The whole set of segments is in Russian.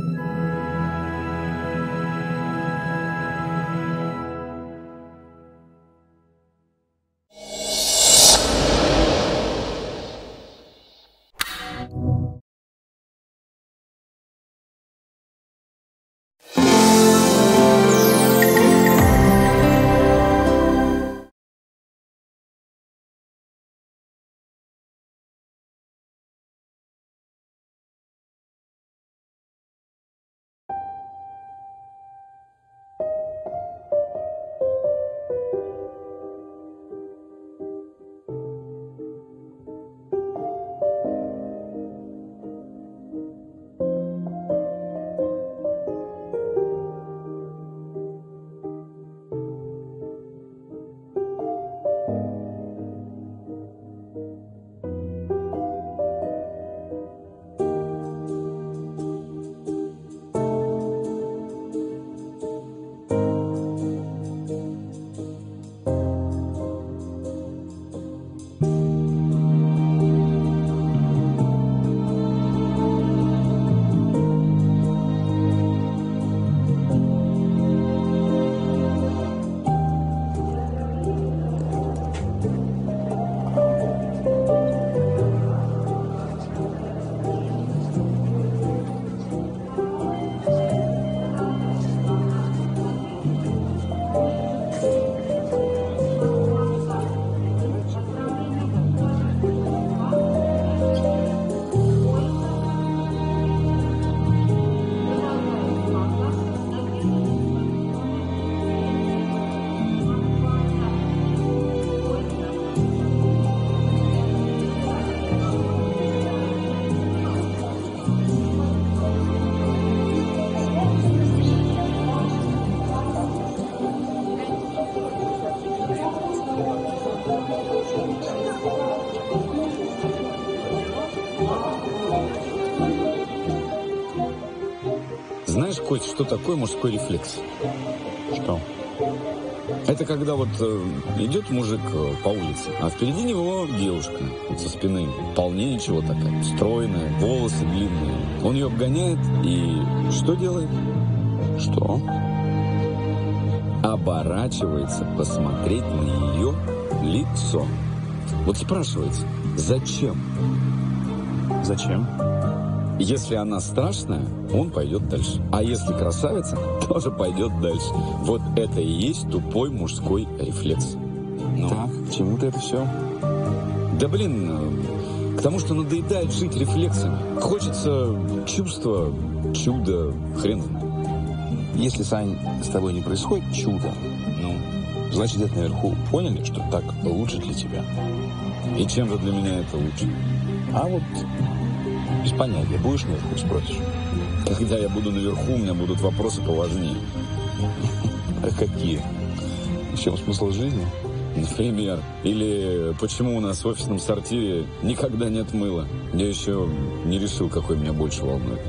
Знаешь, Коть, что такое мужской рефлекс? Что? Это когда вот э, идет мужик э, по улице, а впереди него девушка вот со спины. Вполне ничего такая, стройная, волосы длинные. Он ее обгоняет и что делает? Что? Оборачивается посмотреть на ее лицо. Вот спрашивается, зачем? Зачем? Если она страшная, он пойдет дальше. А если красавица, тоже пойдет дальше. Вот это и есть тупой мужской рефлекс. Ну, так, к чему ты это все? Да блин, э, к тому, что надоедает жить рефлексами. Хочется чувства, чудо, хрен. Если, Сань, с тобой не происходит чудо, Ну, значит, где-то наверху поняли, что так лучше для тебя. и чем же для меня это лучше? А вот без понятия, будешь наверху, спросишь. Когда я буду наверху, у меня будут вопросы поважнее. А какие? В чем смысл жизни? Например, или почему у нас в офисном сортире никогда нет мыла? Я еще не решил, какой меня больше волнует.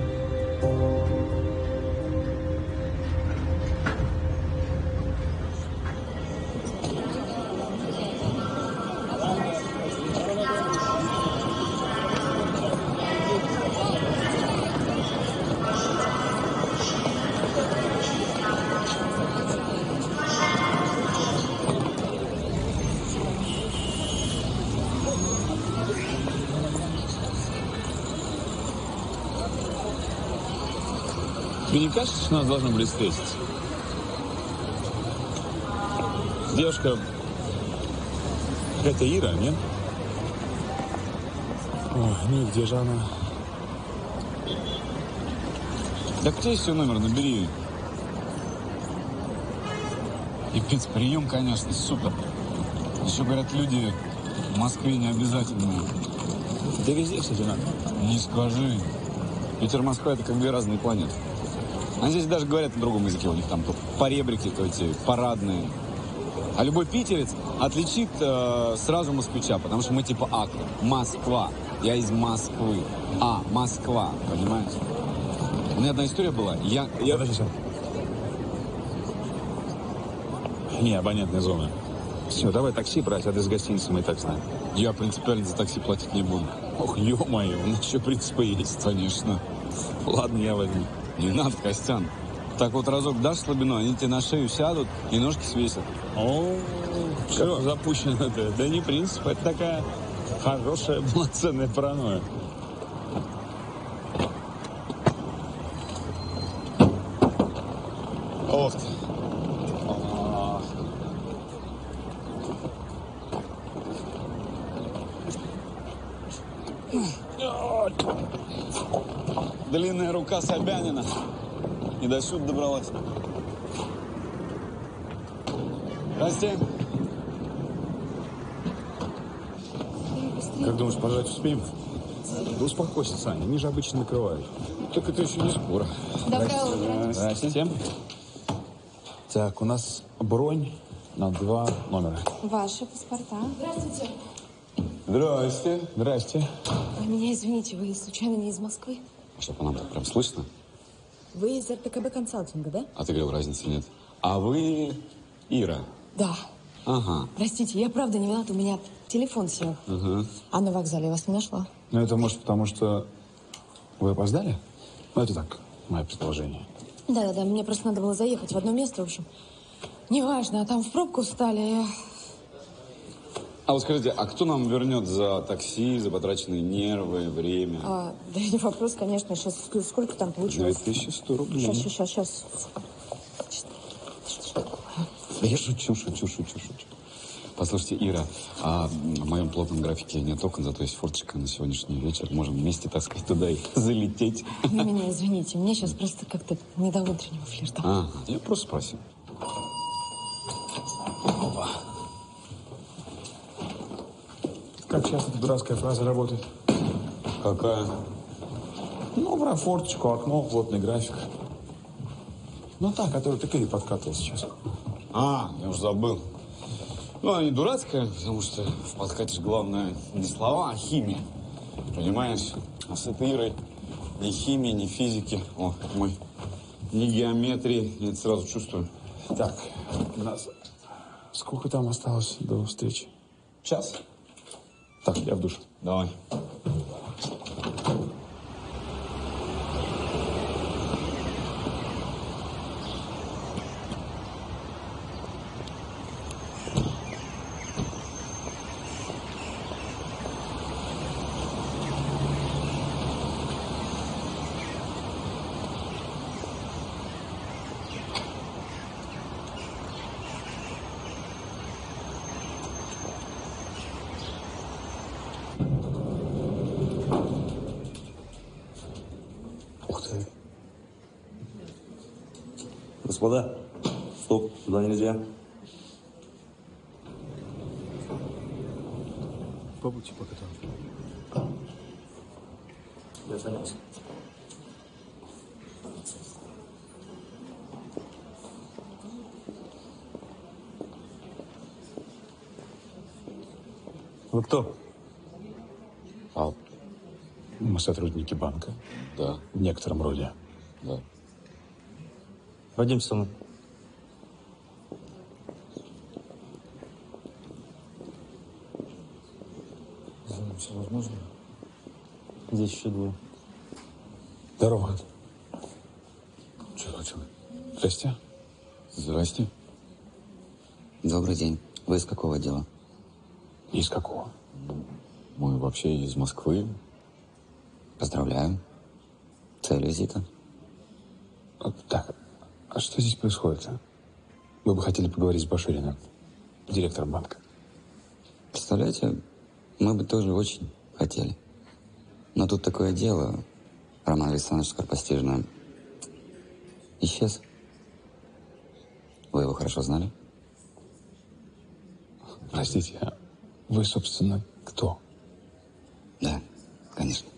Кажется, что нас должны были встретиться? Девушка... Это Ира, нет? Ой, ну и где же она? Так тебя есть ее номер, набери. И спецприем, конечно, супер. Еще говорят, люди в Москве не обязательно. Да везде, кстати, надо. Не скажи. Питер, Москва это как две разные планеты. А здесь даже говорят на другом языке. У них там поребрики, эти парадные. А любой питерец отличит э, сразу москвича, потому что мы типа Аква. Москва. Я из Москвы. А, Москва, понимаешь? У меня одна история была. Я, я... Подожди, Сань. Не, абонентная зона. Все, давай такси брать, адрес гостиницы мы и так знаем. Я принципиально за такси платить не буду. Ох, ё-моё, у нас еще принципы есть. Конечно. Ладно, я возьму. Не надо, Костян. Так вот разок дашь слабину, они тебе на шею сядут и ножки свесят. О, все запущено это. Да не принцип, это такая хорошая, полноценная паранойя. Ох ты. Собянина. И до сюда добралась. Здрасте. Как думаешь, пожрать успеем? Да успокойся, Саня, они же обычно накрывают. Так это еще не скоро. Доброе утро. Здрасте. Так, у нас бронь на два номера. Ваши паспорта. Здравствуйте. Здрасте. Здрасте. Вы меня извините, вы случайно не из Москвы? Что по нам так прям слышно? Вы из РТКБ консалтинга, да? А ты говорил, разницы нет. А вы Ира? Да. Ага. Простите, я правда не виновата, у меня телефон сел. Ага. А на вокзале я вас не нашла. Ну, это может потому, что вы опоздали? Ну, это так, мое предположение. Да-да-да, мне просто надо было заехать в одно место, в общем. Неважно, а там в пробку встали. А вот скажите, а кто нам вернет за такси, за потраченные нервы, время? А, да не вопрос, конечно. Сейчас сколько там получилось? 2100 рублей. Сейчас, сейчас, сейчас, сейчас. Да я шучу, шучу, шучу, шучу. Послушайте, Ира, а в моем плотном графике нет окон, зато есть форточка на сегодняшний вечер. Можем вместе, так сказать, туда и залететь. Вы меня извините, мне сейчас просто как-то не до утреннего флирта. Ага, я просто спросил. Как часто эта дурацкая фраза работает? Какая? Ну, про форточку, окно, плотный график. Ну, та, которую ты Кири подкатывал сейчас. А, я уже забыл. Ну, она не дурацкая, потому что в подкате же главное не слова, а химия. Понимаешь? А с этой Ирой ни химии, ни физики. О, мой. Ни геометрии. Я это сразу чувствую. Так, у нас... Сколько там осталось до встречи? Час. Так, я в душ. Давай. Господа, стоп, туда нельзя. Побудьте пока там. Я занялся. Вы кто? А, Мы сотрудники банка. да, В некотором роде. да. Пойдемте со мной. Все возможно? Здесь еще двое. Здорово. Чего хотел? Здрасте. Здрасте. Добрый день. Вы из какого отдела? Из какого? Мы вообще из Москвы. Поздравляю. Цель визита? Так, а что здесь происходит? а? Мы бы хотели поговорить с Башириным, директором банка. Представляете, мы бы тоже очень хотели. Но тут такое дело. Роман Александрович скоропостижно исчез. Вы его хорошо знали? Простите, а вы, собственно, кто? Да, конечно.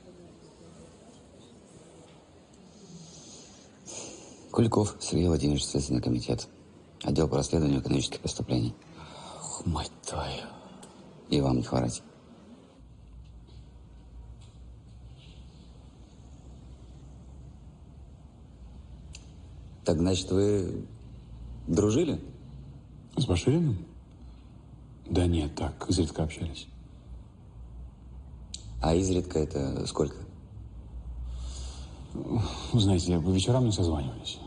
Куликов Сергей Владимирович, Следственный комитет. Отдел по расследованию экономических преступлений. Ох, мать твою. И вам не хворать. Так, значит, вы дружили? С Башириным? Да нет, так, изредка общались. А изредка это сколько? Вы знаете, по вечерам не созванивались.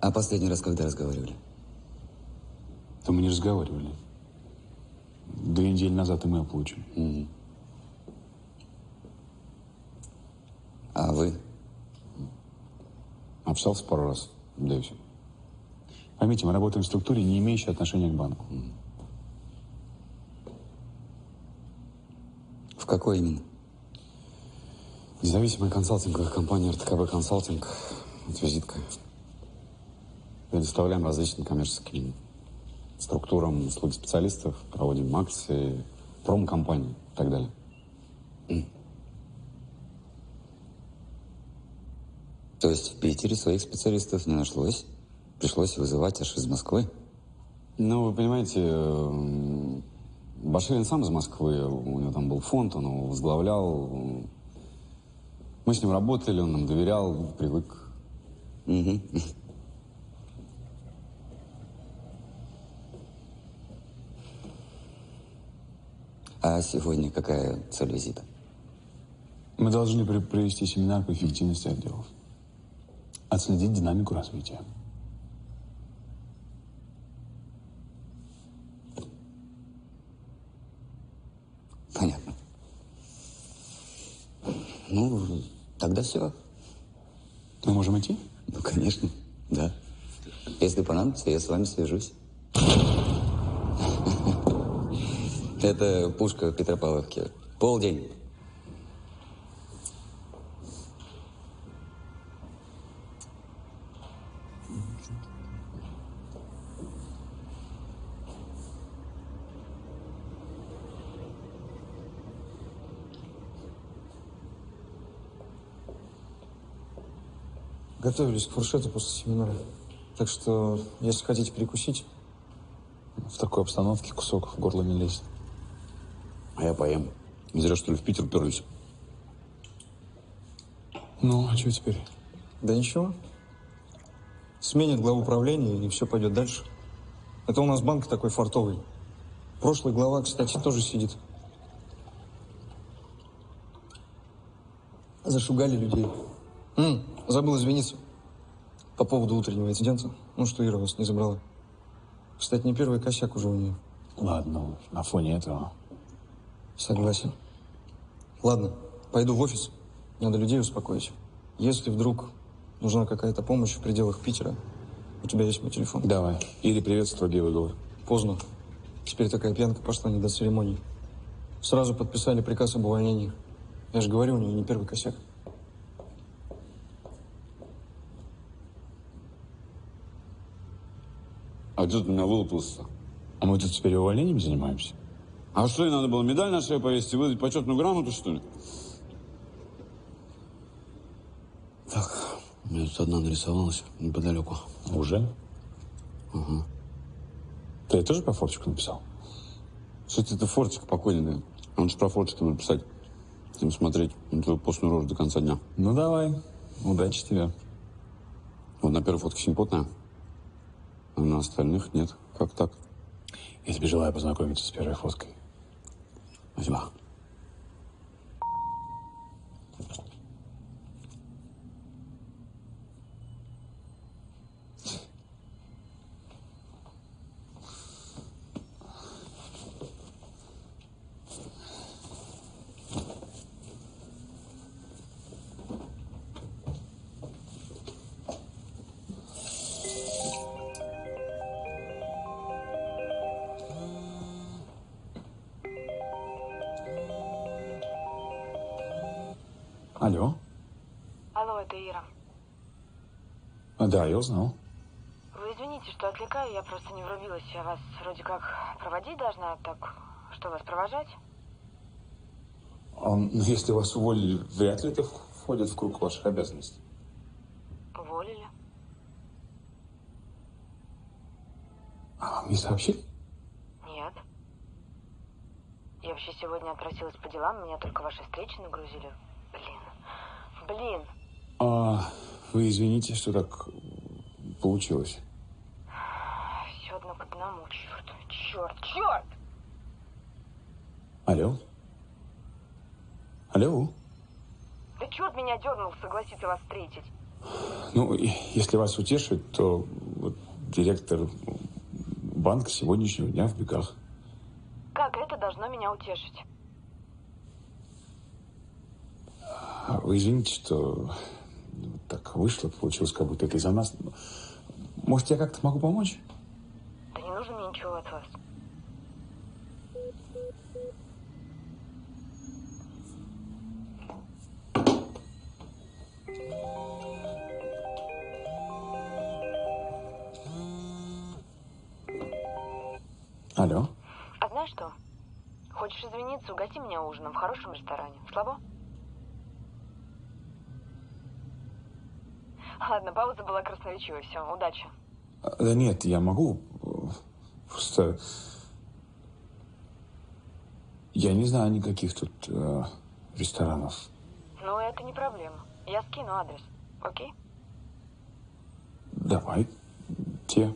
А последний раз когда разговаривали? То мы не разговаривали. Две недели назад имейл получили. А вы? Общался пару раз, да и все. Поймите, мы работаем в структуре, не имеющей отношения к банку. В какой именно? Независимая консалтинговая компания РТКБ Консалтинг. Вот визитка. Предоставляем различным коммерческим структурам услуги специалистов, проводим акции, промкомпании и так далее. То есть в Питере своих специалистов не нашлось? Пришлось вызывать аж из Москвы? Ну, вы понимаете, м, Баширин сам из Москвы, у него там был фонд, он его возглавлял. Мы с ним работали, он нам доверял, привык. Угу. А сегодня какая цель визита? Мы должны при- провести семинар по эффективности отделов. Отследить динамику развития. Понятно. Ну, тогда все. Мы можем идти? Ну, конечно, да. Если понадобится, я с вами свяжусь. Это пушка в Петропавловке. Полдень. Готовились к фуршету после семинара. Так что, если хотите перекусить, В такой обстановке кусок в горло не лезет. А я поем. Зря, что ли, в Питер уперлись. Ну, а что теперь? да ничего. Сменит главу управления, и все пойдет дальше. Это у нас банк такой фартовый. Прошлый глава, кстати, тоже сидит. Зашугали людей. М, забыл извиниться по поводу утреннего инцидента. Ну, что Ира вас не забрала. Кстати, не первый косяк уже у нее. Ладно, на фоне этого. Согласен. Ладно, пойду в офис. Надо людей успокоить. Если вдруг нужна какая-то помощь в пределах Питера, у тебя есть мой телефон. Давай. Ире привет, строгий выговор. Поздно. Теперь такая пьянка пошла не до церемоний. Сразу подписали приказ об увольнении. Я же говорю, у нее не первый косяк. А что ты меня вылупился? А мы тут теперь увольнением занимаемся? А что, ей надо было медаль на шею повесить и выдать почетную грамоту, что ли? Так, у меня тут одна нарисовалась неподалеку. Уже? Ага. Ты тоже по форчику написал? Что это фортик покойный? Он же про фортик надо писать. Тем смотреть на твою постную рожу до конца дня. Ну, давай. Удачи тебе. Вот на первой фотке симпотная, а на остальных нет. Как так? Я тебе желаю познакомиться с первой фоткой. Спасибо. Алло? Алло, это Ира. А, да, я узнал. Вы извините, что отвлекаю, я просто не врубилась. Я вас вроде как проводить должна, так что вас провожать? А, ну, если вас уволили, вряд ли это входит в круг ваших обязанностей. Уволили. А вам не сообщили? Нет. Я вообще сегодня отпросилась по делам, меня только ваши встречи нагрузили. Блин. А, вы извините, что так получилось. Все одно к одному, черт, черт, черт! Алло? Алло. Да черт меня дернул согласиться вас встретить. Ну, если вас утешит, то вот директор банка сегодняшнего дня в бегах. Как это должно меня утешить? А Вы извините, что так вышло, получилось, как будто это из-за нас. Может, я как-то могу помочь? Да не нужно мне ничего от вас. Алло. А знаешь что? Хочешь извиниться, угости меня ужином в хорошем ресторане. Слабо? Ладно, пауза была красноречивой. Все, удачи. А, Да нет, я могу. Просто я не знаю никаких тут э, ресторанов. Ну, это не проблема. Я скину адрес. Окей? Давай, те.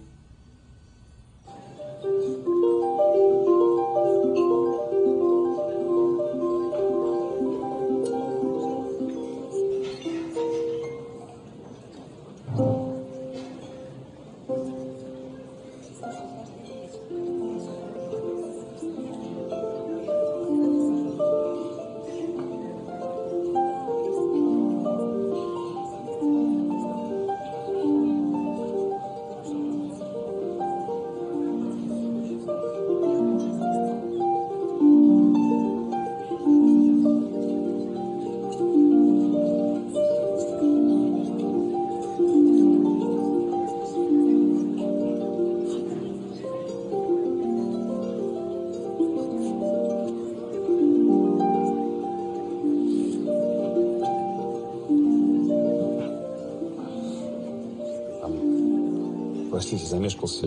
Простите, замешкался.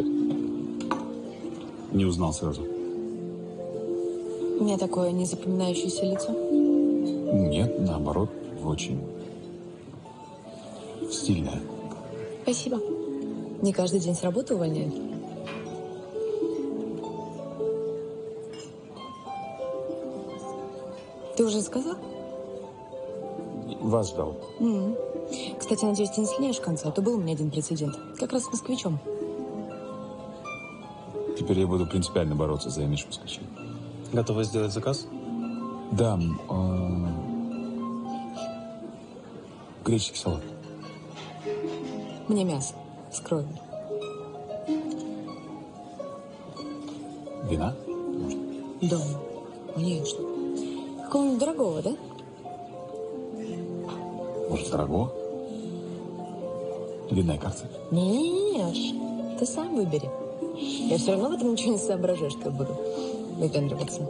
Не узнал сразу. У меня такое незапоминающееся лицо. Нет, наоборот, очень стильная. Спасибо. Не каждый день с работы увольняют. Ты уже сказал? Вас ждал. М. Кстати, надеюсь, ты не слиняешь в конце, а то был у меня один прецедент. Как раз с москвичом. Теперь я буду принципиально бороться за имидж москвичей. Готовы сделать заказ? Да, э, греческий салат. Мне мясо с кровью. Винная карта? Нет, ты сам выбери. Я все равно в этом ничего не соображаю, что я буду выпендриваться.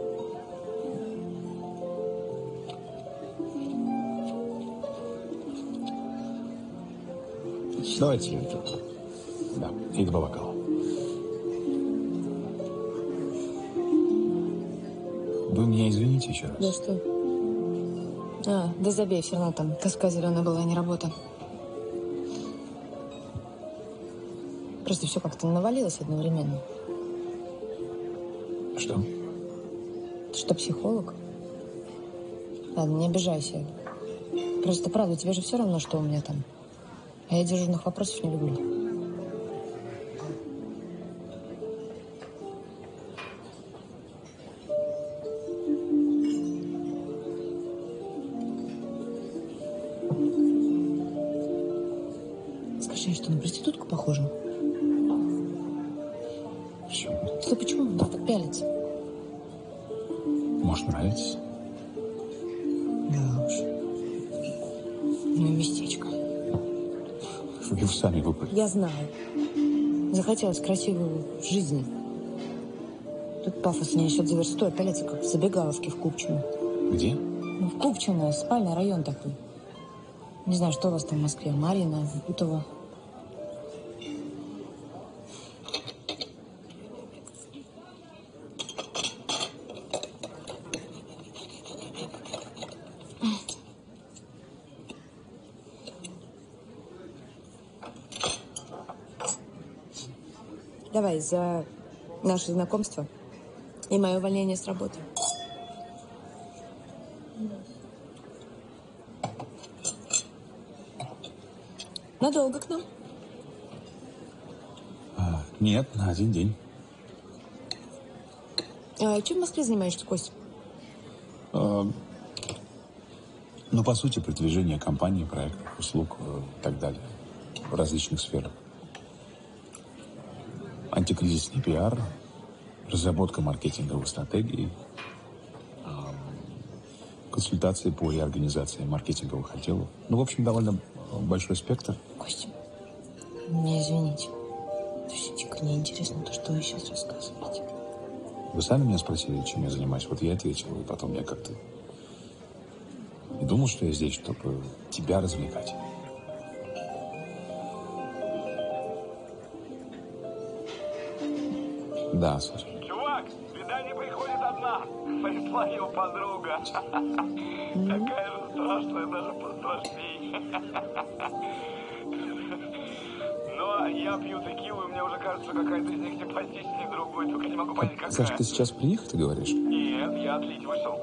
Давайте это. Да, и два бокала. Вы меня извините еще раз. Да что? А, да забей, все равно там тоска зеленая была, не работа. Все как-то навалилось одновременно. Что? Ты что, психолог? Ладно, не обижайся. Просто правда, тебе же все равно, что у меня там. А я дежурных вопросов не люблю. Захотелось красивой жизни. Тут пафос не несет за верстой, пялится, как в забегаловке в Купчино. Где? Ну, в Купчино, спальный район такой. Не знаю, что у вас там в Москве. Марина, Бутово. за наше знакомство и мое увольнение с работы. Надолго к нам? А, нет, на один день. А, чем в Москве занимаешься, Кость? А, ну, по сути, продвижение компании, проектов, услуг э, и так далее в различных сферах. Антикризисный пиар, разработка маркетинговых стратегий, а, консультации по реорганизации маркетинговых отделов. Ну, в общем, довольно большой спектр. Костя, мне извините. Тусечка, мне интересно то, что вы сейчас рассказываете. Вы сами меня спросили, чем я занимаюсь. Вот я ответил, и потом я как-то не думал, что я здесь, чтобы тебя развлекать. Да. Чувак, беда не приходит одна. Пришла ее подруга. Такая же страшная, даже пострашней. Но я пью текилу, и мне уже кажется, какая-то из них симпатичнее другой, только не могу понять, какая. Саша, ты сейчас при них, ты говоришь? Нет, я отлить вышел.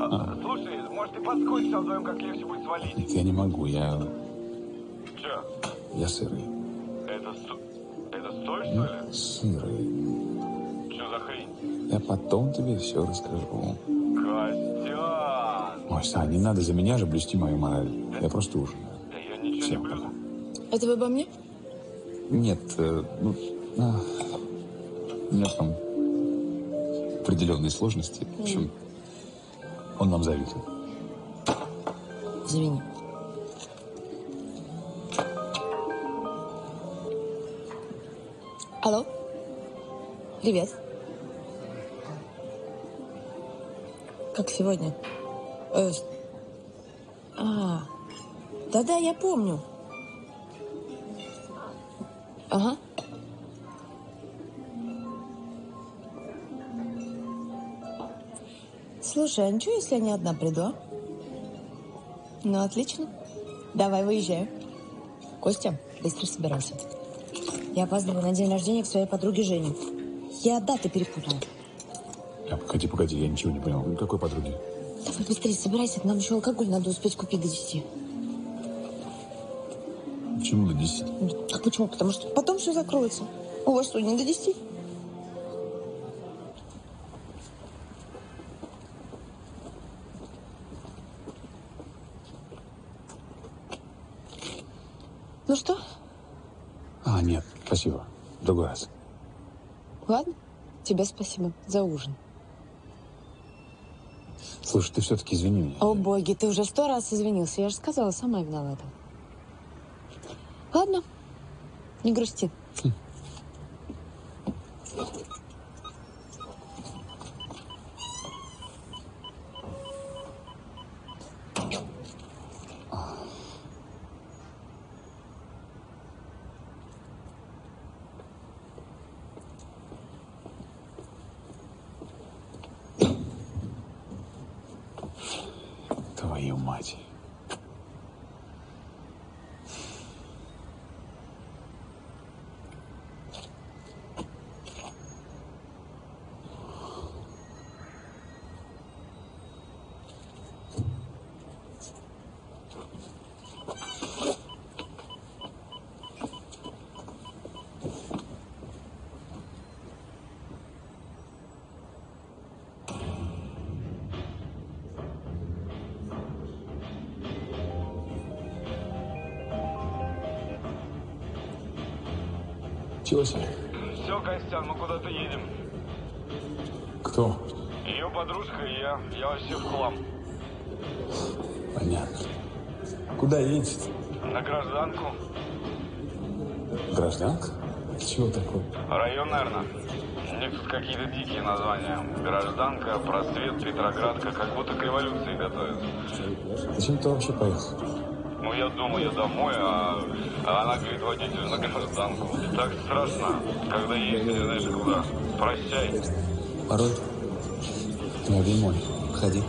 А, Слушай, может, ты подскочишь, а вдвоем как легче будет свалить? Я не могу, я... Че, Я сырый. это, это стой, что ли? Сырый. Потом тебе все расскажу. Костян! Ой, Сань, не надо за меня же блюсти мою мораль. Я просто ужинаю. Да я ничего не Всем блюду. пока. Это вы обо мне? Нет, э, ну, а, у меня там определенные сложности. В общем, он нам завидует. Извини. Алло? Привет. Как сегодня? Э, а, да-да, я помню. Ага. Слушай, а ничего, если я не одна приду, а? Ну, отлично. Давай, выезжаю. Костя, быстро собирайся. Я опаздываю на день рождения к своей подруге Жене. Я даты перепутала. А, погоди, погоди, я ничего не понял. Какой подруги? Давай быстрее собирайся, нам еще алкоголь надо успеть купить до 10. Почему до 10? Ну, Так почему? Потому что потом все закроется. У вас что, не до 10? Ну что, А, нет, спасибо. В другой раз. ладно? Тебе спасибо за ужин. Слушай, ты все-таки извини меня. О, боги, ты уже сто раз извинился. Я же сказала, сама виновата. Ладно, не грусти. Твою мать. Чего себе? Все, Костян, мы куда-то едем. Кто? Ее подружка и я. Я вообще в хлам. Понятно. Куда едете? На гражданку. Гражданка? Чего такое? Район, наверное. У них тут какие-то дикие названия. Гражданка, просвет, Петроградка, как будто к революции готовятся. Зачем ты вообще поехал? Ну, я думаю, домой, а, а она говорит водителю на гражданку. Так страшно, когда ездишь, знаешь куда. Прощай. Пароль? Мой мой. Входи.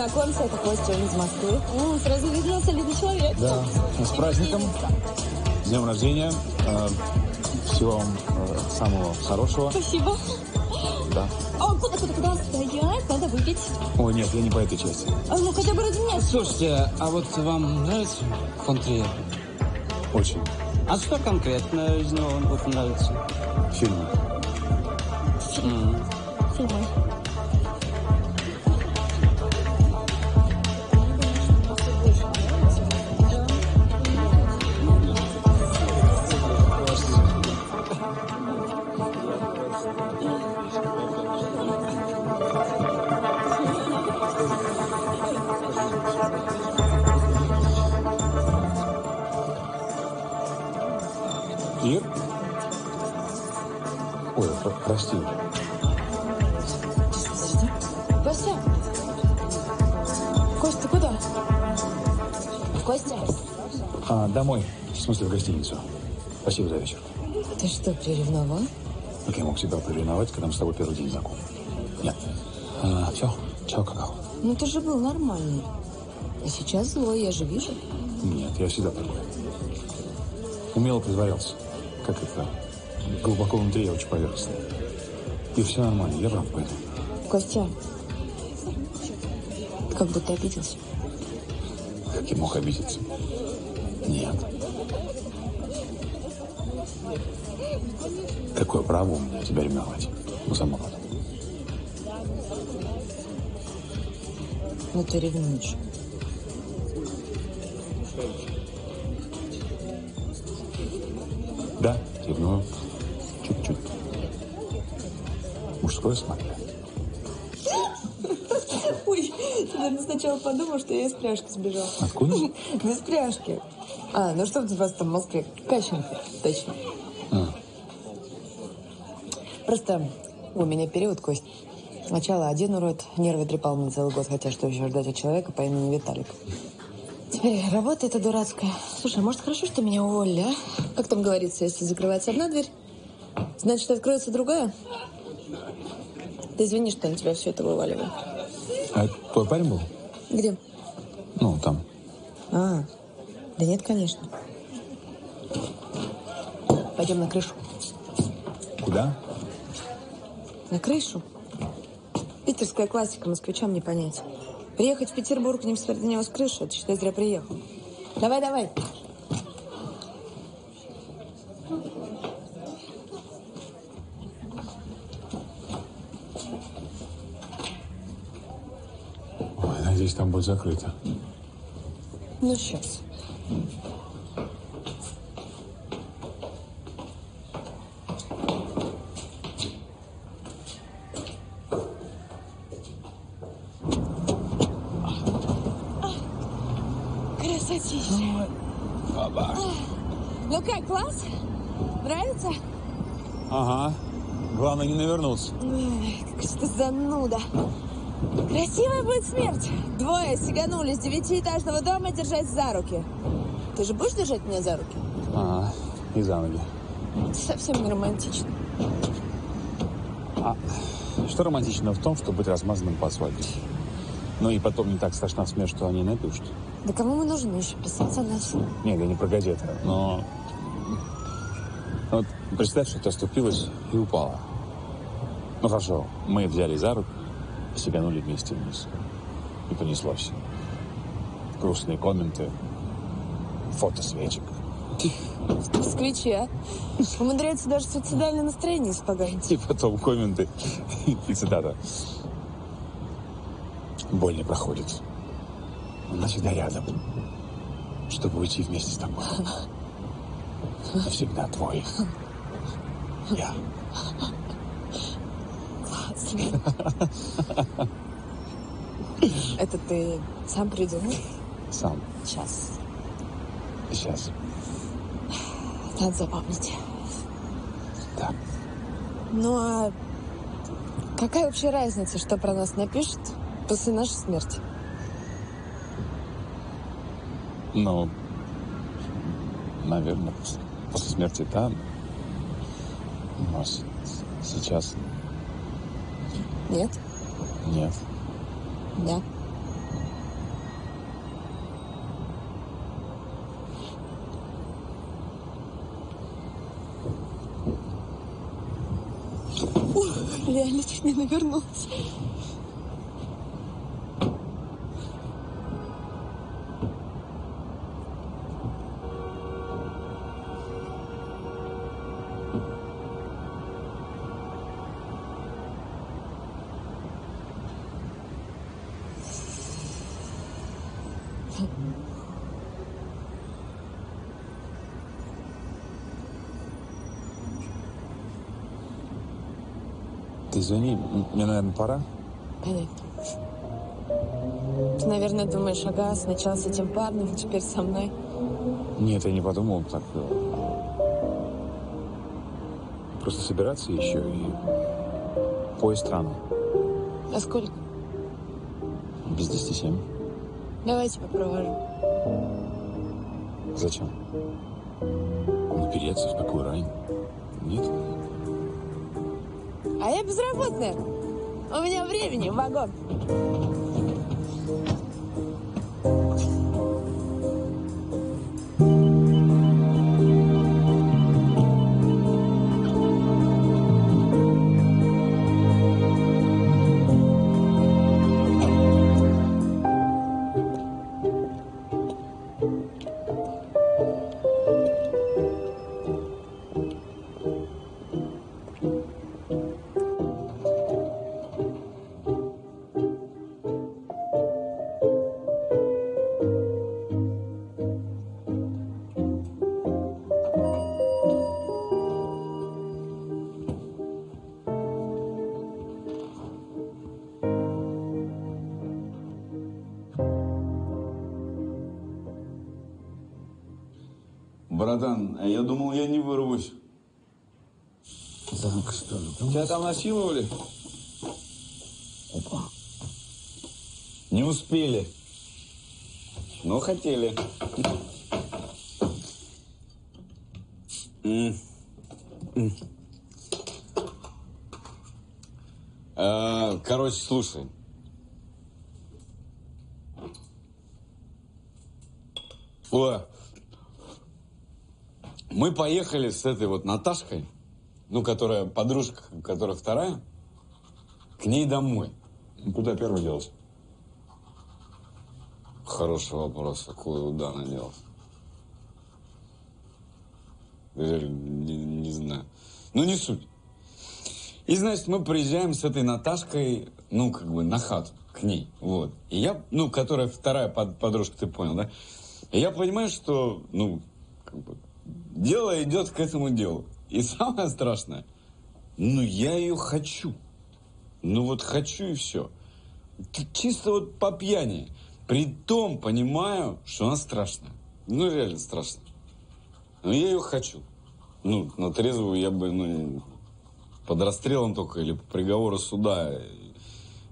Женька, познакомься, это Костя, он из Москвы. О, сразу видно солидный человек. Да. С праздником. С днем рождения. Э, Всего вам э, самого хорошего. Спасибо. Да. А куда, куда, куда стоять? Надо выпить. Ой, нет, я не по этой части. А ну хотя бы ради меня. Слушайте, а вот вам нравится фон Триер? Очень. А что конкретно из него вам вот нравится? Фильм. Костя, А, домой. В смысле, в гостиницу. Спасибо за вечер. ты что, приревновал? Как я мог тебя приревновать, когда мы с тобой первый день знакомы? Нет. А, все. Чао, какао. Ну ты же был нормальный. А сейчас злой, я же вижу. Нет, я всегда такой. Умело притворялся. Как это? Глубоко внутри я очень поверхностный. И все нормально, я прав поэтому. Костя, как будто обиделся. Я мог обидеться? Нет. Какое право у меня тебя ревновать? Ну, сама подумай. Ну ты ревнуешь. Да, ревную. Чуть-чуть. Мужское смотрю. Подумал, что я из пряжки сбежал. Откуда? Ну, из пряжки. А, ну что у вас там в Москве? Кащенко, точно. А, Просто у меня период, Кость. Сначала один урод нервы трепал мне целый год, хотя что еще ждать от человека по имени Виталик. Теперь работа эта дурацкая. Слушай, а может хорошо, что меня уволили, а? Как там говорится, если закрывается одна дверь, значит, откроется другая? Ты извини, что я на тебя все это вываливаю. а твой парень был? Где? Ну, там. А, да нет, конечно. Пойдем на крышу. Куда? На крышу? Питерская классика, москвичам не понять. Приехать в Петербург, не на него с крыши, это считай, зря приехал. Давай, давай. Там будет закрыто. Ну, сейчас. Красотища. Баба. Ну как, класс? Нравится? Ага. Главное не навернуться. Ой, как ты зануда. Красивая будет смерть. Двое сиганули с девятиэтажного дома держать за руки. Ты же будешь держать меня за руки? Ага. И за ноги. Совсем не романтично. А что романтично в том, чтобы быть размазанным по асфальту? Ну и потом не так страшна смерть, что они напишут. Да кому мы нужны еще писаться нас? Нет, я не про газеты, но... Вот представь, что ты оступилась и упала. Ну хорошо, мы взяли за руку, сиганули вместе вниз. И понеслось. Грустные комменты, фото свечек. Москвичи, а? Умудряются даже суицидальное настроение испоганить. И потом комменты и цитата. Боль не проходит. Она всегда рядом, чтобы уйти вместе с тобой. Навсегда твой. Я. Это ты сам придумал? Сам. Сейчас. Сейчас. Надо запомнить. Да. Ну а какая вообще разница, что про нас напишут после нашей смерти? Ну, наверное, после, смерти там Ну, а с- сейчас Нет? нет. Да. Ух, реально чуть не навернулся. Извини, мне, наверное, пора. Понятно. Ты, наверное, думаешь, ага, сначала с этим парнем, теперь со мной. Нет, я не подумал так. Просто собираться еще и поезд рано. А сколько? Без десяти семь. Давайте попровожу. Зачем? Напереться в такую рань? Нет? А я безработная. У меня времени вагон. Братан, а я думал, я не вырвусь. Так, что же там? Тебя там насиловали? Опа. Не успели. Но хотели. М. М. А, Короче, слушай. О, мы поехали с этой вот Наташкой, ну, которая подружка, которая вторая, к ней домой. Куда первый делся? Хороший вопрос, куда она делась? Даже Не, не знаю. Ну, не суть. И, значит, мы приезжаем с этой Наташкой, ну, как бы на хату к ней, вот. И я, ну, которая вторая под- подружка, ты понял, да? И я понимаю, что, ну, как бы, дело идет к этому делу. И самое страшное, ну, я ее хочу. Ну, вот хочу и все. Чисто вот по пьяни. При том понимаю, что она страшная. Ну, реально страшная. Но я ее хочу. Ну, на трезвую я бы, ну, под расстрелом только или по приговору суда.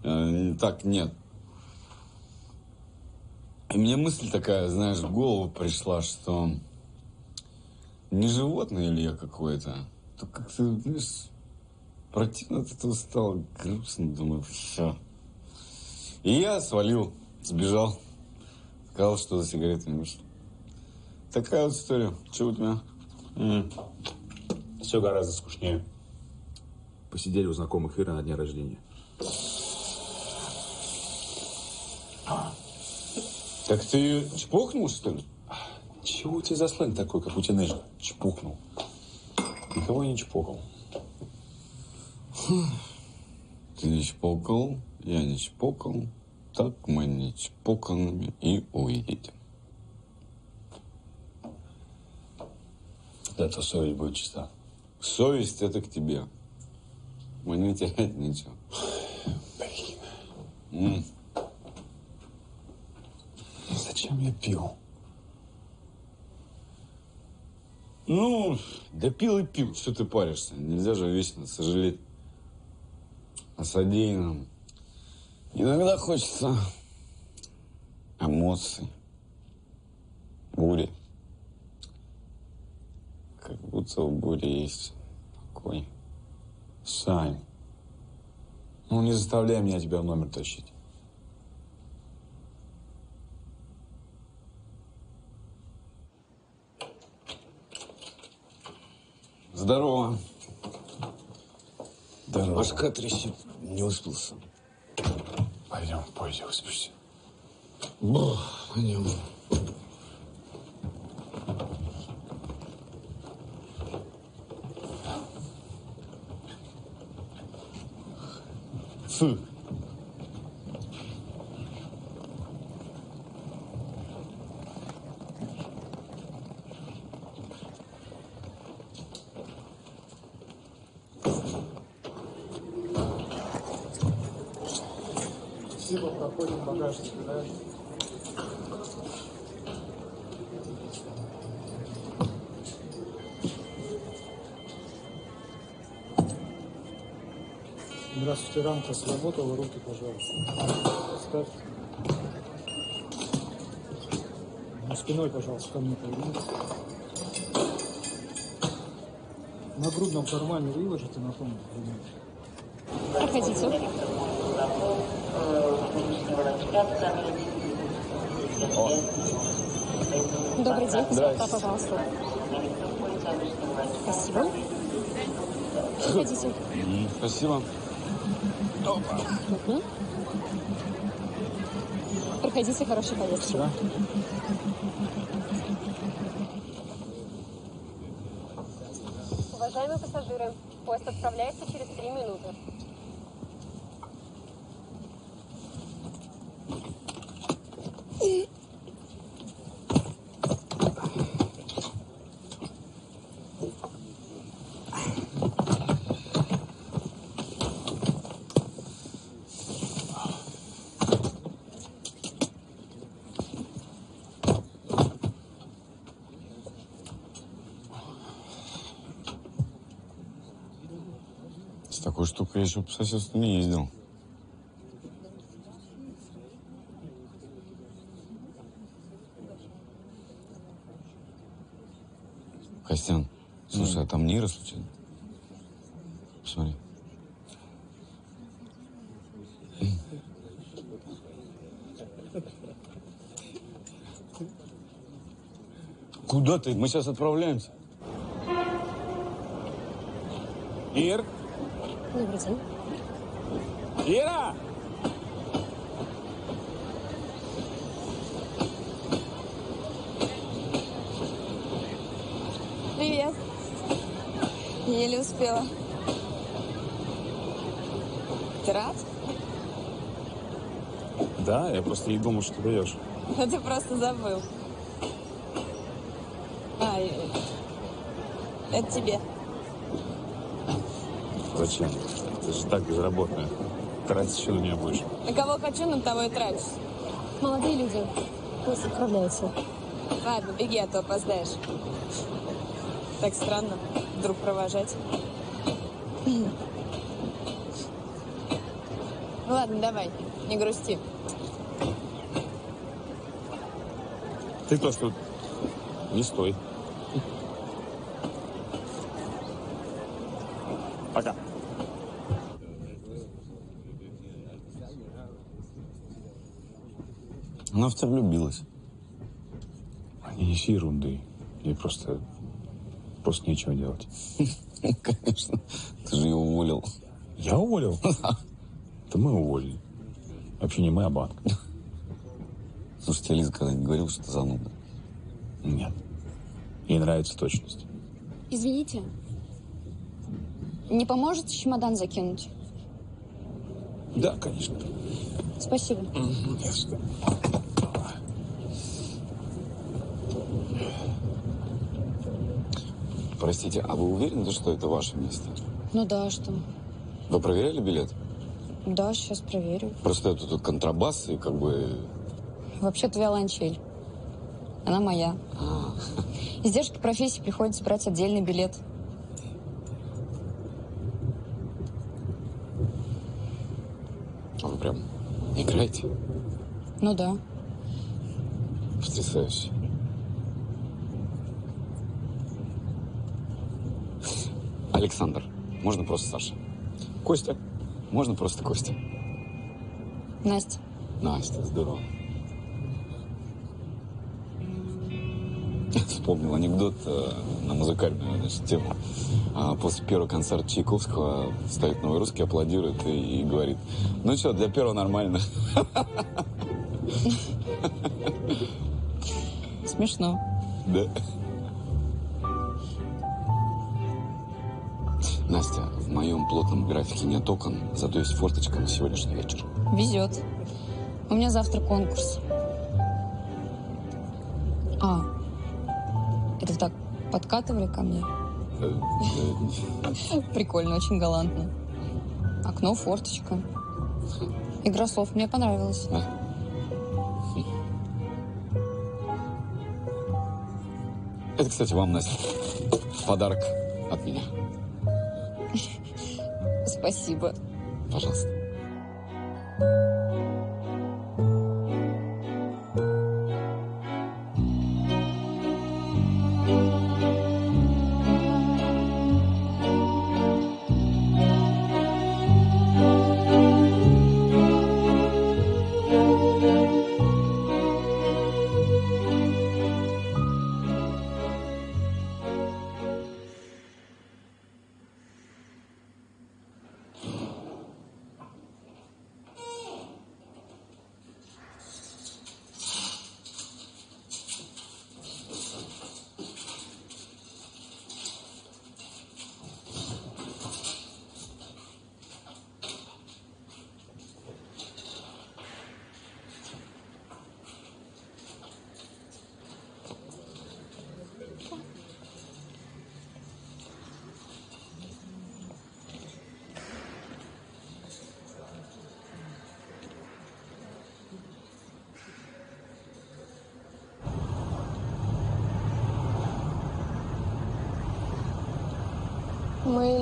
Э, так нет. И мне мысль такая, знаешь, в голову пришла, что не животное ли я какое-то, то как-то, знаешь, противно от этого стало, грустно, думаю, все. И я свалил, сбежал, сказал, что за сигаретами вышел. Такая вот история. Что у тебя? Все гораздо скучнее. Посидели у знакомых Иры на дне рождения. Так ты чпокнул, что ли? Чего у тебя за сленг такой, как у тинейджера? Чпукнул. Никого я не чпокал. Ты не чпокал, я не чпокал. Так мы не чпоканными и уедем. Да-то совесть будет чиста. Совесть это к тебе. Мне терять нечего. М. Зачем я пил? Ну, да пил и пил. Что ты паришься? Нельзя же вечно сожалеть о содеянном. Иногда хочется эмоций, бури. Как будто в буре есть покой. Сань, ну не заставляй меня тебя в номер тащить. Здорово. Здорово. Башка трещит. Не выспался. Пойдем, позже выспишься. Бог, пойдем. Фу. Спасибо, проходим багажник, да? Здравствуйте, рамка сработала, руки, пожалуйста. Ставьте. На спиной, пожалуйста, ко мне повернитесь. На грудном кармане выложите на том. Проходите. Добрый день. Да, пожалуйста. Спасибо. Проходите. Спасибо. Проходите, хорошей поездки. Уважаемые пассажиры, поезд отправляется через три минуты. С такой штукой я еще по соседству не ездил. Костян, слушай, а там Нира случайно? Посмотри. Куда ты? Мы сейчас отправляемся. Ир? Добрый день. Ира! Привет. Еле успела. Ты рад? Да, я просто не думал, что ты даешь. Ну ты просто забыл. Ай, это тебе. Зачем? Ты же так безработная. Тратить еще на меня будешь. На кого хочу, на того и трачусь. Молодые люди, поезд отправляется. Ладно, беги, а то опоздаешь. Так странно вдруг провожать. Ну ладно, давай, не грусти. Ты то, что не стой. Пока. Она в тебя влюбилась. Не неси ерунды. Ей просто... Просто нечего делать. Конечно. Ты же ее уволил. Я уволил? Это мы уволили. Вообще не мы, а банк. Слушай, тебе Лиза когда-нибудь говорил, что ты зануда? Нет. Ей нравится точность. Извините. Не поможете чемодан закинуть? Да, конечно. Спасибо. Ясно. Простите, а вы уверены, что это ваше место? Ну да, что? Вы проверяли билет? Да, сейчас проверю. Просто это тут контрабас и как бы... Вообще-то виолончель. Она моя. Издержки профессии приходится брать отдельный билет. А вы прям играете? Ну да. Потрясающе. Александр. Можно просто Саша? Костя. Можно просто Костя? Настя. Настя, здорово. Вспомнил анекдот э, на музыкальную значит, тему. А, после первого концерта Чайковского стоит новый русский, аплодирует и, и говорит, ну что, для первого нормально. Смешно. Да. Настя, в моем плотном графике нет окон, зато есть форточка на сегодняшний вечер. Везет. У меня завтра конкурс. А, это вы так подкатывали ко мне? Прикольно, очень галантно. Окно, форточка. Игра слов мне понравилась. Это, кстати, вам, Настя, подарок от меня. Спасибо. Пожалуйста.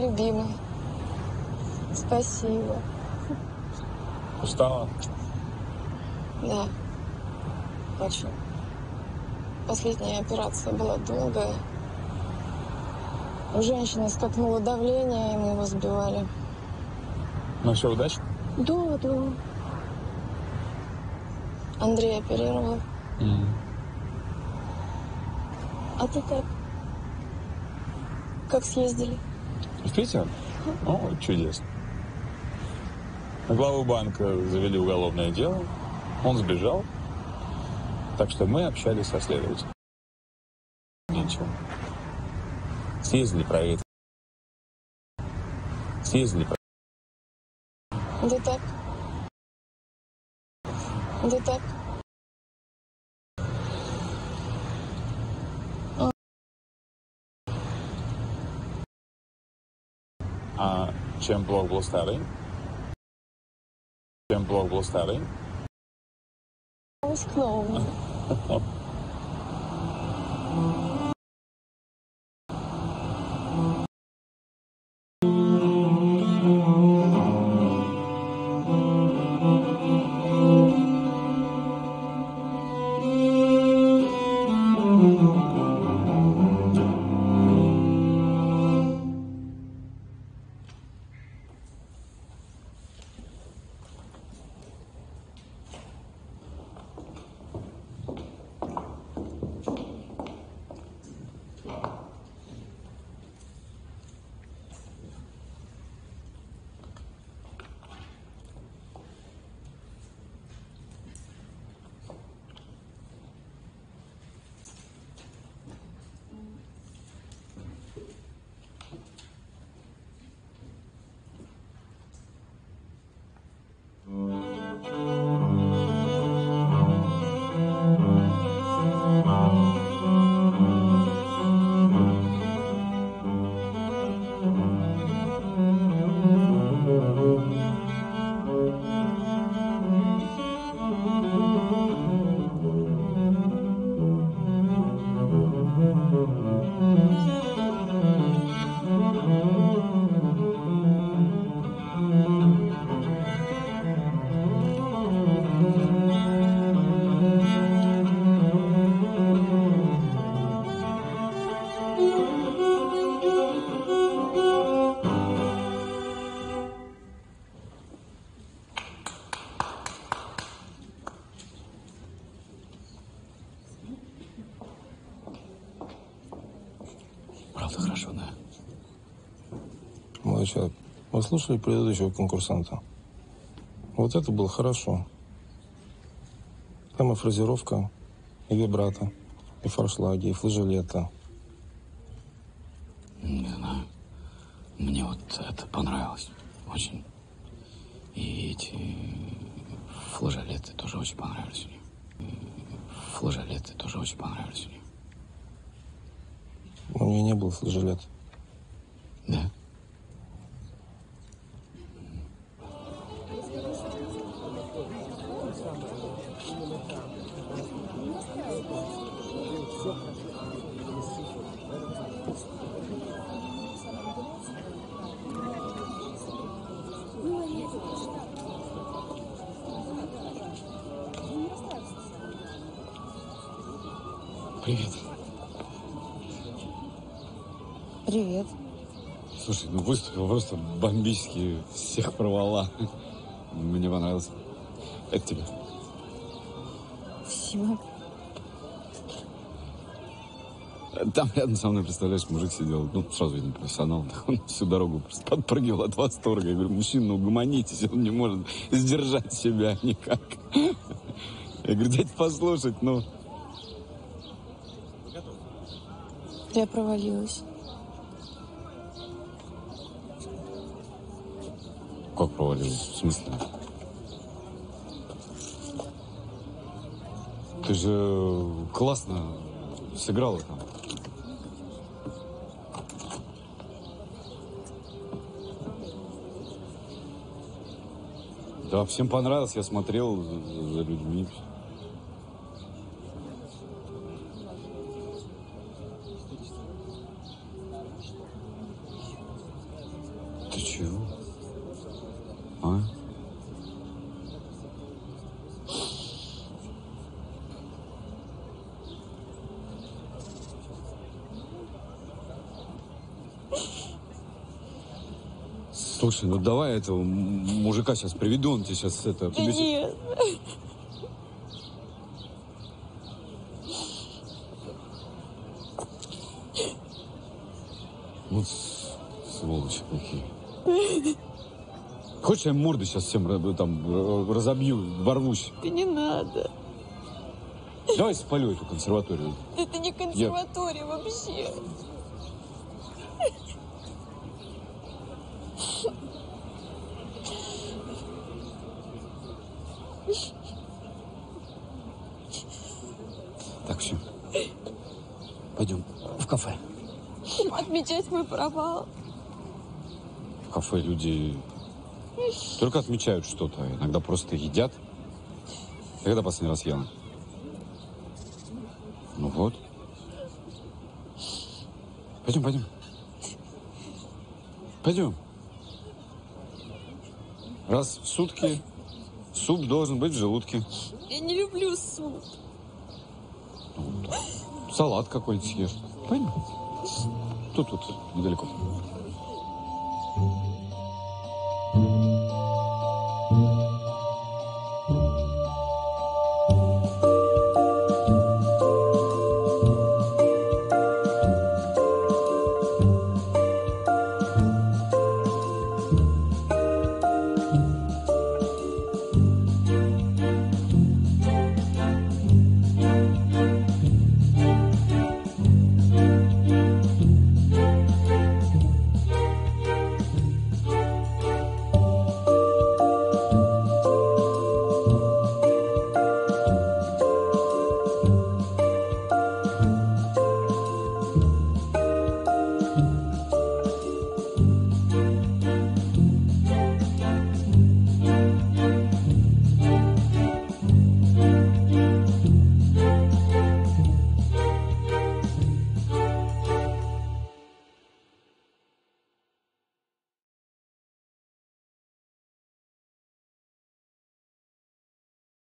Мои любимые. Спасибо. Устала? Да. Очень. Последняя операция была долгая. У женщины скакнуло давление, и мы его сбивали. Ну все, удачно? Да, да. Андрей оперировал. А ты как? Как съездили? Питер? О, чудесно. Главу банка завели уголовное дело. Он сбежал. Так что мы общались со следователем. Ничего. Съездили проверить. Съездили проверить. Да так. Да так. А чем плох был старый? Чем плох был старый? к новому. хорошо, да. Молодой человек, вы слушали предыдущего конкурсанта? Вот это было хорошо. Там и фразировка, и вибрато, и форшлаги, и флажолета. Выступил просто бомбически, всех порвала. Мне понравилось. Это тебе. Спасибо. Там рядом со мной, представляешь, мужик сидел, ну, сразу видно, профессионал. Он всю дорогу просто подпрыгивал от восторга. Я говорю, мужчина, ну, угомонитесь, он не может сдержать себя никак. Я говорю, дядь, послушать, ну. Я провалилась. Как провалилась? В смысле? Ты же классно сыграла там. Да, всем понравилось, я смотрел за людьми. Ты чего? А? Слушай, ну давай этого мужика сейчас приведу, он тебе сейчас это... Да нет. Вот сволочи какие. Хочешь, я им морды сейчас всем ра- там ра- разобью, ворвусь? Да не надо. Давай спалю эту консерваторию. Это не консерватория вообще. Так, все. Пойдем в кафе. Провал. В кафе люди только отмечают что-то, иногда просто едят. Ты когда последний раз ела? Ну вот. Пойдем, пойдем. Пойдем. Раз в сутки суп должен быть в желудке. Я не люблю суп. Салат какой-нибудь съешь. Пойдем. Тут, тут, недалеко.